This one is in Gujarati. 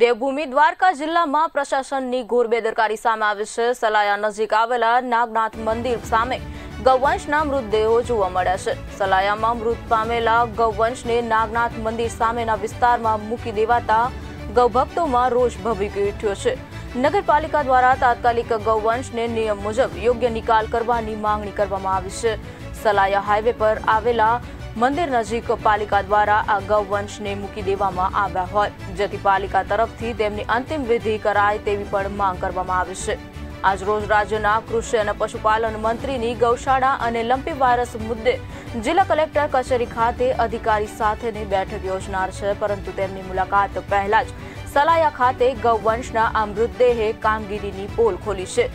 દેવભૂમિ દ્વારકા જિલ્લામાં પ્રશાસનની ઘોર બેદરકારી સામે આવી છે. સલાયા નજીક આવેલા નાગનાથ મંદિર સામે ગૌવંશના મૃતદેહો જોવા મળ્યા છે. સલાયામાં મૃત પામેલા ગૌવંશને નાગનાથ મંદિર સામેના વિસ્તારમાં મૂકી દેવાતા ગૌભક્તોમાં રોષ ભભીકી ઉઠ્યો છે. નગરપાલિકા દ્વારા તાત્કાલિક ગૌવંશને નિયમ મુજબ યોગ્ય નિકાલ કરવાની માંગણી કરવામાં આવી છે. સલાયા હાઈવે પર આવેલા મંદિર નજીક પાલિકા દ્વારા આ ગૌવંશને મૂકી દેવામાં આવ્યા હોય. જેથી પાલિકા તરફથી તેમની અંતિમ વિધિ કરાય તેવી પણ માંગ કરવામાં આવી છે. આજરોજ રાજ્યના કૃષિ અને પશુપાલન મંત્રીની ગૌશાળા અને લંપી વાયરસ મુદ્દે જિલ્લા કલેક્ટર કચેરી ખાતે અધિકારી સાથેની બેઠક યોજનાર છે, પરંતુ તેમની મુલાકાત પહેલા જ સલાયા ખાતે ગૌવંશના આ મૃતદેહે કામગીરીની પોલ ખોલી છે.